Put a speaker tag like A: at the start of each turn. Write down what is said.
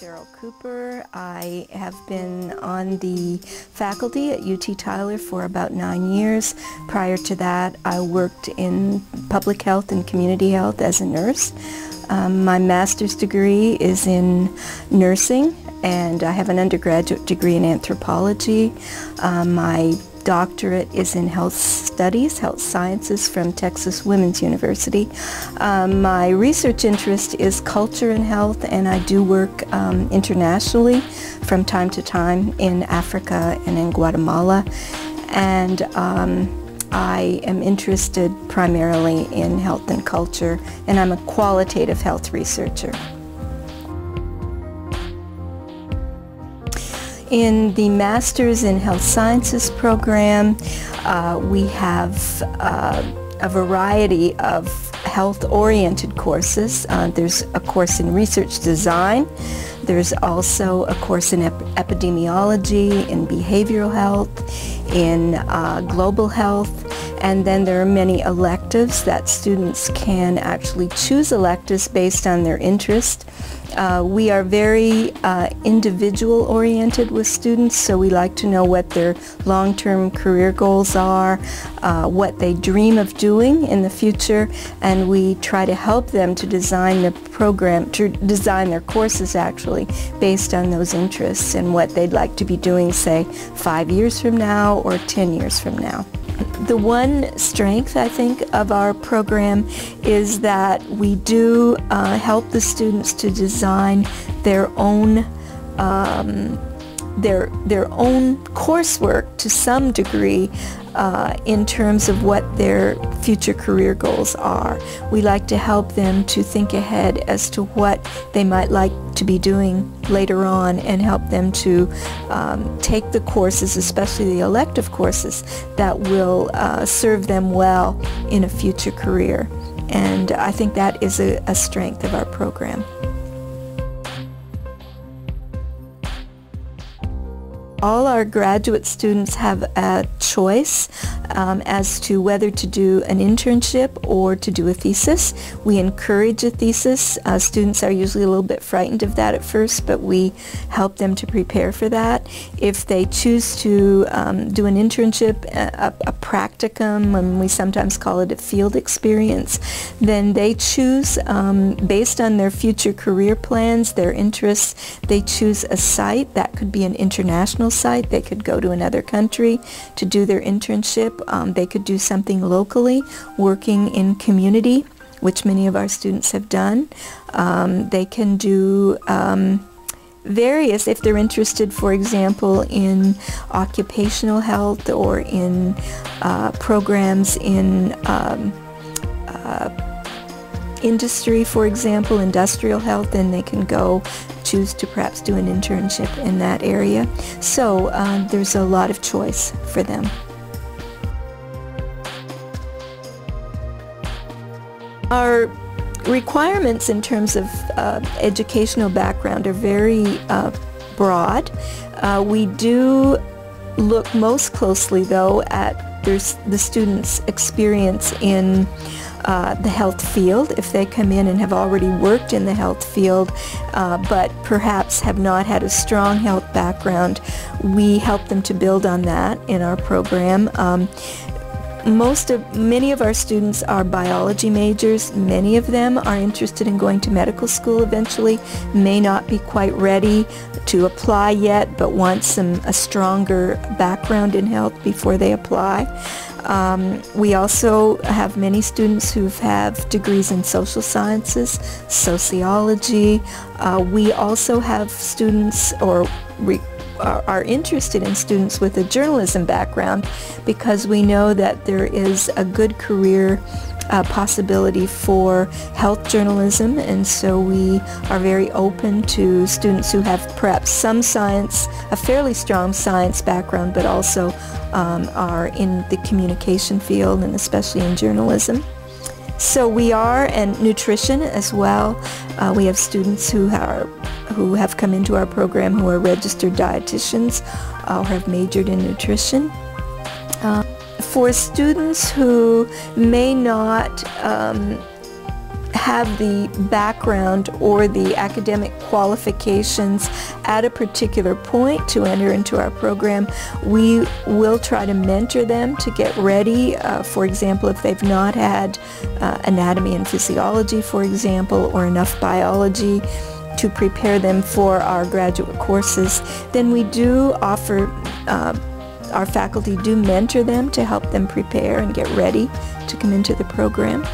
A: Cheryl Cooper. I have been on the faculty at UT Tyler for about nine years. Prior to that, I worked in public health and community health as a nurse. Um, my master's degree is in nursing and I have an undergraduate degree in anthropology. Um, my doctorate is in health studies, health sciences from Texas Women's University. Um, my research interest is culture and health and I do work um, internationally from time to time in Africa and in Guatemala. And um, I am interested primarily in health and culture and I'm a qualitative health researcher. In the Masters in Health Sciences program, uh, we have uh, a variety of health-oriented courses. Uh, there's a course in research design. There's also a course in ep epidemiology, in behavioral health, in uh, global health, and then there are many electives that students can actually choose electives based on their interest. Uh, we are very uh, individual oriented with students, so we like to know what their long-term career goals are, uh, what they dream of doing in the future, and we try to help them to design the program, to design their courses actually, based on those interests and what they'd like to be doing, say, five years from now or 10 years from now. The one strength, I think, of our program is that we do uh, help the students to design their own um, their their own coursework to some degree uh, in terms of what their future career goals are. We like to help them to think ahead as to what they might like to be doing later on and help them to um, take the courses, especially the elective courses, that will uh, serve them well in a future career. And I think that is a, a strength of our program. All our graduate students have a choice um, as to whether to do an internship or to do a thesis. We encourage a thesis. Uh, students are usually a little bit frightened of that at first, but we help them to prepare for that. If they choose to um, do an internship, a, a practicum, and we sometimes call it a field experience, then they choose, um, based on their future career plans, their interests, they choose a site. That could be an international site. They could go to another country to do their internship. Um, they could do something locally, working in community, which many of our students have done. Um, they can do um, various, if they're interested, for example, in occupational health or in uh, programs in um, uh, industry, for example, industrial health, then they can go choose to perhaps do an internship in that area. So uh, there's a lot of choice for them. Our requirements in terms of uh, educational background are very uh, broad. Uh, we do look most closely though at the student's experience in uh, the health field if they come in and have already worked in the health field uh, but perhaps have not had a strong health background. We help them to build on that in our program. Um, most of many of our students are biology majors. Many of them are interested in going to medical school eventually. May not be quite ready to apply yet but want some a stronger background in health before they apply. Um, we also have many students who have degrees in social sciences, sociology. Uh, we also have students or are interested in students with a journalism background because we know that there is a good career uh, possibility for health journalism and so we are very open to students who have perhaps some science, a fairly strong science background but also um, are in the communication field and especially in journalism. So we are, and nutrition as well. Uh, we have students who are who have come into our program who are registered dietitians uh, or have majored in nutrition. Uh, for students who may not um, have the background or the academic qualifications at a particular point to enter into our program. We will try to mentor them to get ready. Uh, for example, if they've not had uh, anatomy and physiology, for example, or enough biology, to prepare them for our graduate courses, then we do offer, uh, our faculty do mentor them to help them prepare and get ready to come into the program.